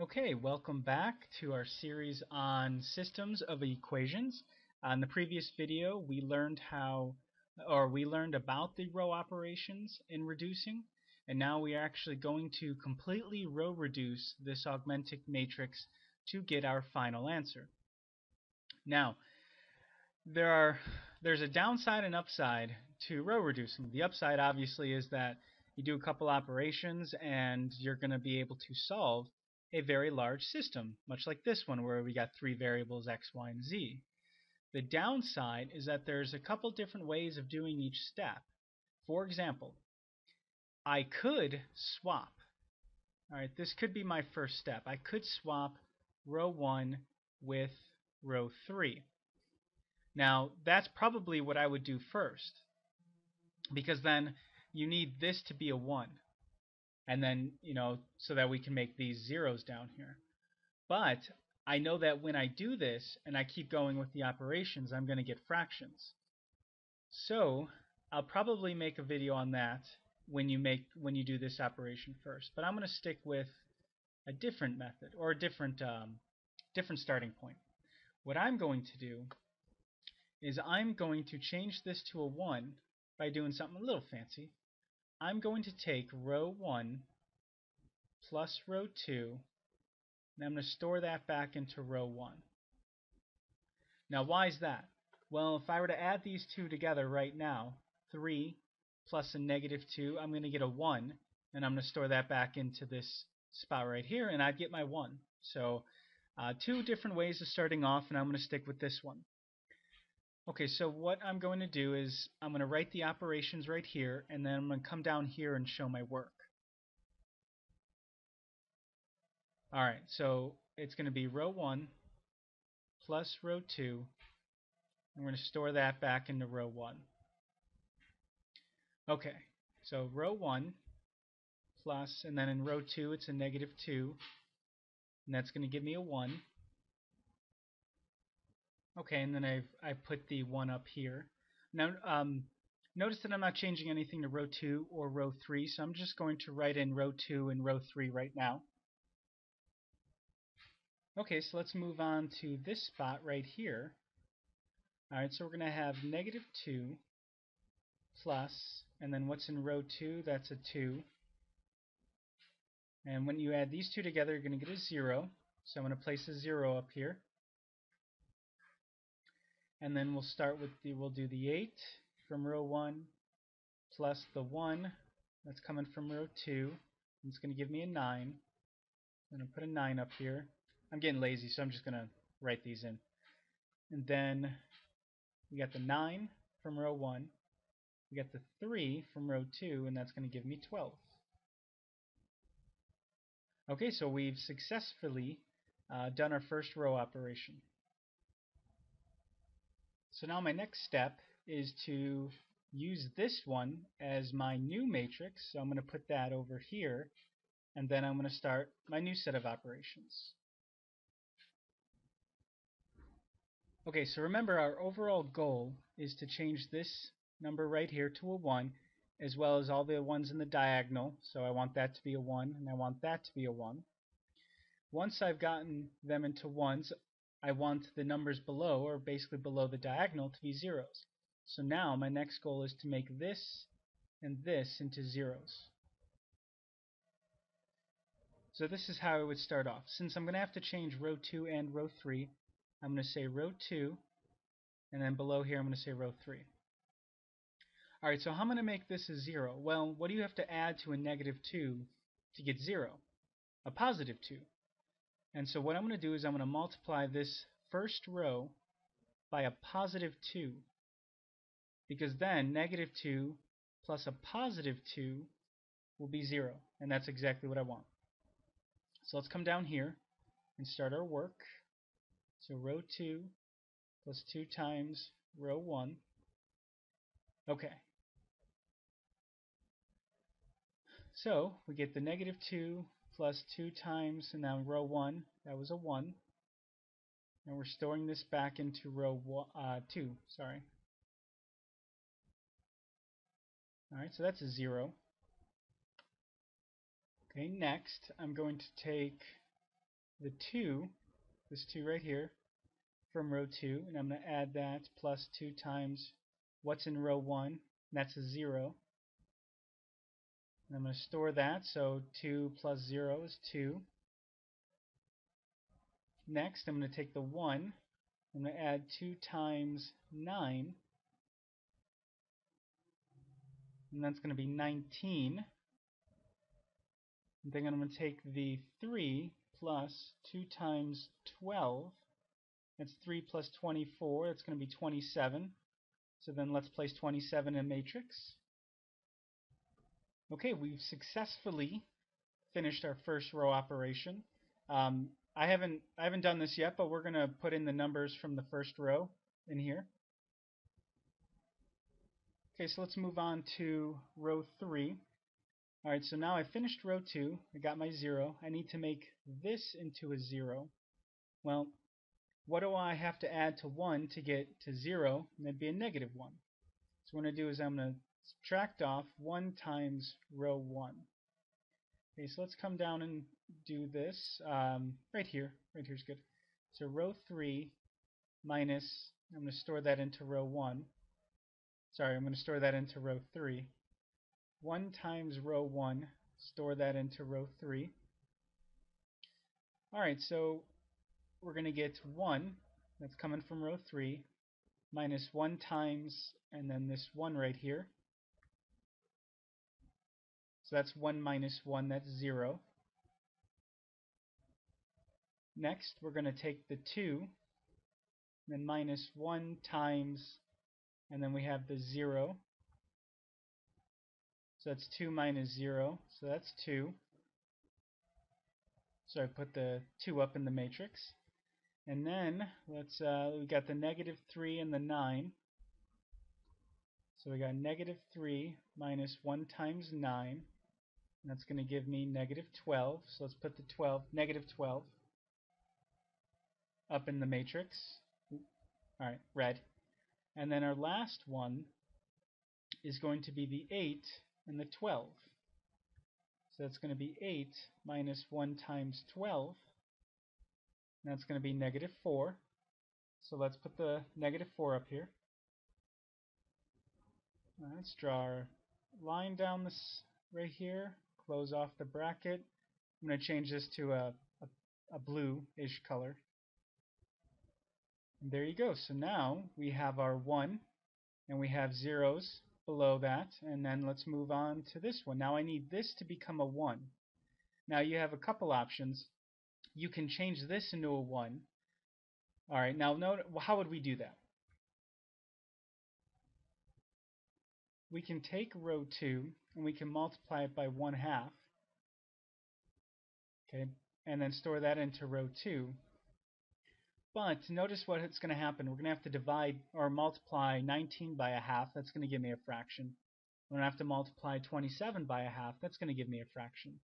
Okay, welcome back to our series on systems of equations. On the previous video, we learned how, or we learned about the row operations in reducing, and now we are actually going to completely row reduce this augmented matrix to get our final answer. Now, there are there's a downside and upside to row reducing. The upside obviously is that you do a couple operations and you're going to be able to solve a very large system, much like this one where we got three variables x, y, and z. The downside is that there's a couple different ways of doing each step. For example, I could swap. Alright, this could be my first step. I could swap row 1 with row 3. Now, that's probably what I would do first, because then you need this to be a 1 and then, you know, so that we can make these zeros down here. But I know that when I do this and I keep going with the operations, I'm going to get fractions. So I'll probably make a video on that when you make when you do this operation first. But I'm going to stick with a different method or a different um, different starting point. What I'm going to do is I'm going to change this to a 1 by doing something a little fancy. I'm going to take row 1 plus row 2, and I'm going to store that back into row 1. Now why is that? Well, if I were to add these two together right now, 3 plus a negative 2, I'm going to get a 1, and I'm going to store that back into this spot right here, and I'd get my 1. So uh, two different ways of starting off, and I'm going to stick with this one. Okay, so what I'm going to do is I'm going to write the operations right here, and then I'm going to come down here and show my work. Alright, so it's going to be row 1 plus row 2. I'm going to store that back into row 1. Okay, so row 1 plus, and then in row 2 it's a negative 2, and that's going to give me a 1. Okay, and then I've I put the one up here. Now, um, notice that I'm not changing anything to row 2 or row 3, so I'm just going to write in row 2 and row 3 right now. Okay, so let's move on to this spot right here. Alright, so we're going to have negative 2 plus, and then what's in row 2? That's a 2. And when you add these two together, you're going to get a 0. So I'm going to place a 0 up here and then we'll start with the we'll do the 8 from row 1 plus the 1 that's coming from row 2 it's going to give me a 9 I'm going to put a 9 up here. I'm getting lazy so I'm just going to write these in. And then we got the 9 from row 1 we got the 3 from row 2 and that's going to give me 12 okay so we've successfully uh, done our first row operation so now my next step is to use this one as my new matrix. So I'm going to put that over here, and then I'm going to start my new set of operations. Okay, so remember our overall goal is to change this number right here to a 1, as well as all the ones in the diagonal. So I want that to be a 1, and I want that to be a 1. Once I've gotten them into 1s, I want the numbers below, or basically below the diagonal, to be zeros. So now my next goal is to make this and this into zeros. So this is how I would start off. Since I'm going to have to change row 2 and row 3, I'm going to say row 2, and then below here I'm going to say row 3. Alright, so how am I going to make this a 0? Well, what do you have to add to a negative 2 to get 0? A positive 2. And so what I'm going to do is I'm going to multiply this first row by a positive 2. Because then negative 2 plus a positive 2 will be 0. And that's exactly what I want. So let's come down here and start our work. So row 2 plus 2 times row 1. Okay. So we get the negative 2 plus 2 times, and now row 1, that was a 1. And we're storing this back into row uh, 2, sorry. Alright, so that's a 0. Okay, next I'm going to take the 2, this 2 right here, from row 2, and I'm going to add that plus 2 times what's in row 1, and that's a 0. And I'm going to store that, so 2 plus 0 is 2. Next, I'm going to take the 1, I'm going to add 2 times 9, and that's going to be 19. And then I'm going to take the 3 plus 2 times 12, that's 3 plus 24, that's going to be 27. So then let's place 27 in matrix. Okay, we've successfully finished our first row operation. Um, I haven't I haven't done this yet, but we're going to put in the numbers from the first row in here. Okay, so let's move on to row 3. Alright, so now I finished row 2. I got my 0. I need to make this into a 0. Well, what do I have to add to 1 to get to 0? And that'd be a negative 1. So what I'm going to do is I'm going to subtract off 1 times row 1. Okay, so let's come down and do this um, right here. Right here is good. So row 3 minus, I'm going to store that into row 1. Sorry, I'm going to store that into row 3. 1 times row 1, store that into row 3. Alright, so we're going to get 1, that's coming from row 3, minus 1 times, and then this 1 right here. So that's 1 minus 1, that's 0. Next, we're going to take the 2, then minus 1 times, and then we have the 0. So that's 2 minus 0, so that's 2. So I put the 2 up in the matrix. And then, let's uh, we got the negative 3 and the 9. So we got negative 3 minus 1 times 9. That's going to give me negative 12. So let's put the 12, negative 12, up in the matrix. Alright, red. And then our last one is going to be the 8 and the 12. So that's going to be 8 minus 1 times 12. And that's going to be negative 4. So let's put the negative 4 up here. Let's draw our line down this right here close off the bracket. I'm going to change this to a, a, a blue-ish color. And there you go. So now we have our 1 and we have zeros below that. And then let's move on to this one. Now I need this to become a 1. Now you have a couple options. You can change this into a 1. Alright, now note, how would we do that? We can take row 2 and we can multiply it by 1 half. Okay, and then store that into row 2. But notice what's going to happen. We're going to have to divide or multiply 19 by a half. That's going to give me a fraction. We're going to have to multiply 27 by a half. That's going to give me a fraction.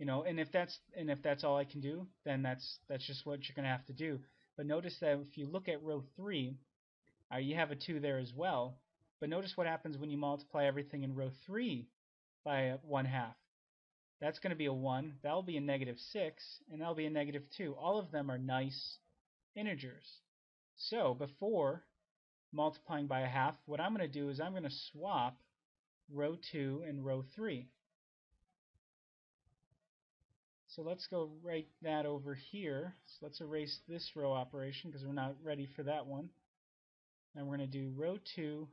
You know, and if that's and if that's all I can do, then that's that's just what you're going to have to do. But notice that if you look at row 3, uh, you have a 2 there as well. But notice what happens when you multiply everything in row 3 by 1 half. That's going to be a 1. That'll be a negative 6. And that'll be a negative 2. All of them are nice integers. So before multiplying by a half, what I'm going to do is I'm going to swap row 2 and row 3. So let's go write that over here. So let's erase this row operation because we're not ready for that one. And we're going to do row 2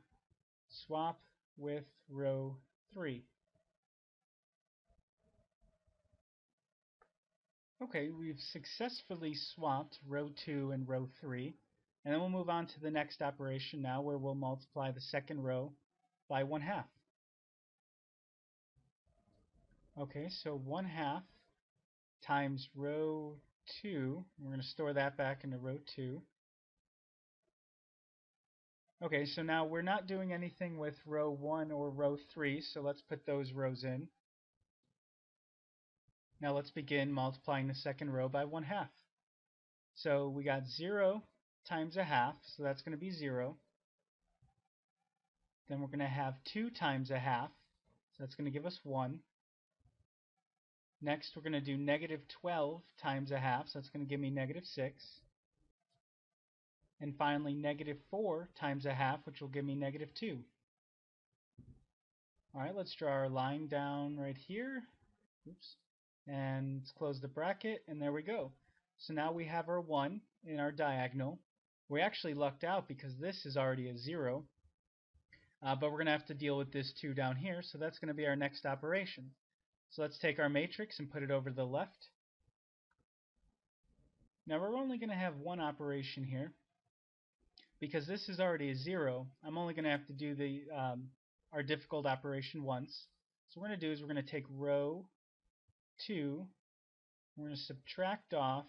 swap with row 3. Okay, we've successfully swapped row 2 and row 3. And then we'll move on to the next operation now where we'll multiply the second row by 1 half. Okay, so 1 half times row 2, we're going to store that back into row 2. Okay, so now we're not doing anything with row 1 or row 3, so let's put those rows in. Now let's begin multiplying the second row by 1 half. So we got 0 times a half, so that's going to be 0. Then we're going to have 2 times a half, so that's going to give us 1. Next, we're going to do negative 12 times a half, so that's going to give me negative 6. And finally, negative 4 times a half, which will give me negative 2. Alright, let's draw our line down right here. Oops. And let's close the bracket, and there we go. So now we have our 1 in our diagonal. We actually lucked out because this is already a 0. Uh, but we're going to have to deal with this 2 down here, so that's going to be our next operation. So let's take our matrix and put it over to the left. Now we're only going to have one operation here. Because this is already a 0, I'm only going to have to do the um, our difficult operation once. So what we're going to do is we're going to take row 2, we're going to subtract off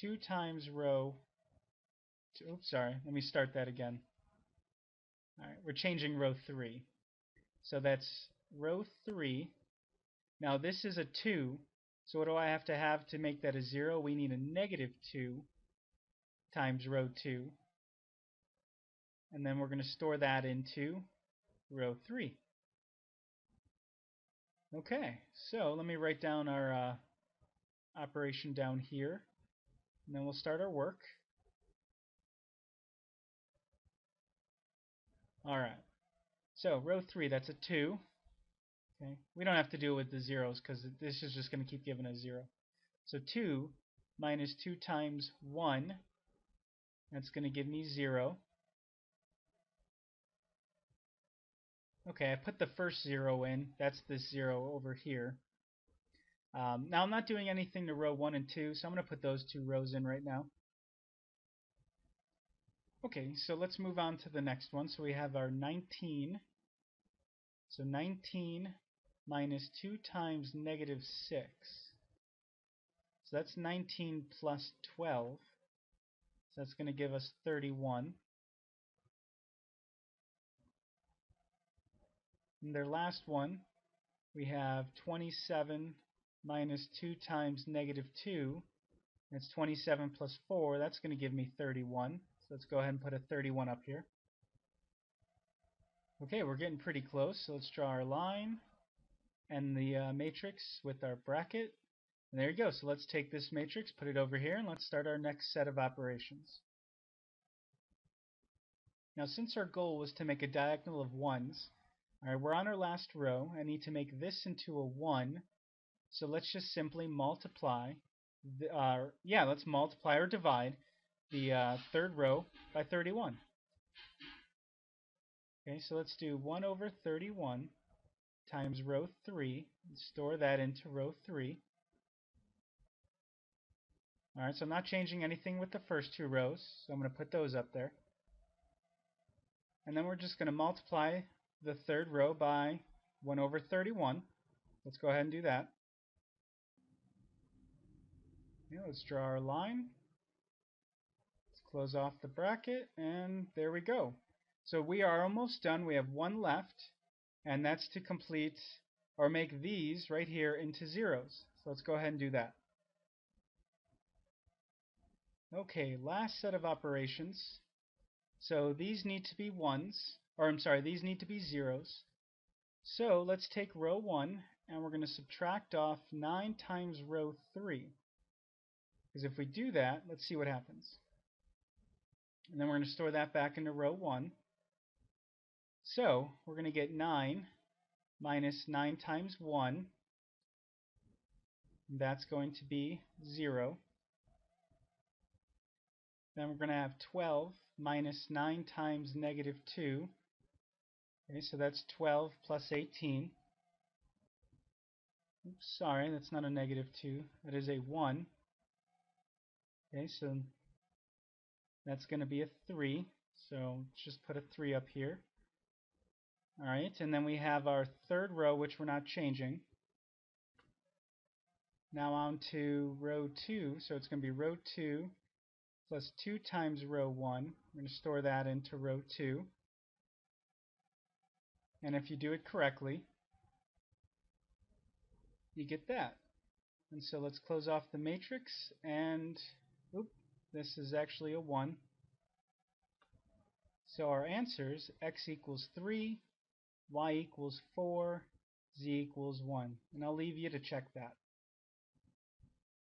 2 times row, two, oops, sorry, let me start that again. Alright, we're changing row 3. So that's row 3. Now this is a 2, so what do I have to have to make that a 0? We need a negative 2 times row 2. And then we're going to store that into row 3. Okay, so let me write down our uh, operation down here, and then we'll start our work. Alright, so row 3, that's a 2. Okay, We don't have to do it with the zeros because this is just going to keep giving us 0. So 2 minus 2 times 1, that's going to give me 0. Okay, I put the first 0 in. That's this 0 over here. Um, now I'm not doing anything to row 1 and 2, so I'm going to put those two rows in right now. Okay, so let's move on to the next one. So we have our 19. So 19 minus 2 times negative 6. So that's 19 plus 12. So that's going to give us 31. In their last one, we have 27 minus 2 times negative 2. That's 27 plus 4. That's going to give me 31. So let's go ahead and put a 31 up here. Okay, we're getting pretty close, so let's draw our line and the uh, matrix with our bracket. And there you go. So let's take this matrix, put it over here, and let's start our next set of operations. Now since our goal was to make a diagonal of 1s, alright, we're on our last row. I need to make this into a 1. So let's just simply multiply, the, uh, yeah, let's multiply or divide the uh, third row by 31. Okay, so let's do 1 over 31 times row 3, and store that into row 3. Alright, so I'm not changing anything with the first two rows, so I'm going to put those up there. And then we're just going to multiply the third row by 1 over 31. Let's go ahead and do that. Okay, let's draw our line. Let's close off the bracket, and there we go. So we are almost done. We have one left, and that's to complete or make these right here into zeros. So let's go ahead and do that. Okay, last set of operations. So these need to be ones, or I'm sorry, these need to be zeros. So let's take row 1, and we're going to subtract off 9 times row 3. Because if we do that, let's see what happens. And then we're going to store that back into row 1. So we're going to get 9 minus 9 times 1. That's going to be 0. Then we're going to have 12 minus 9 times negative 2. Okay, so that's 12 plus 18. Oops, sorry, that's not a negative 2. That is a 1. Okay, so that's going to be a 3. So just put a 3 up here. Alright, and then we have our third row, which we're not changing. Now on to row 2. So it's going to be row 2 plus 2 times row 1. We're going to store that into row 2. And if you do it correctly, you get that. And so let's close off the matrix and Oop, this is actually a 1. So our answers, x equals 3, y equals 4, z equals 1. And I'll leave you to check that.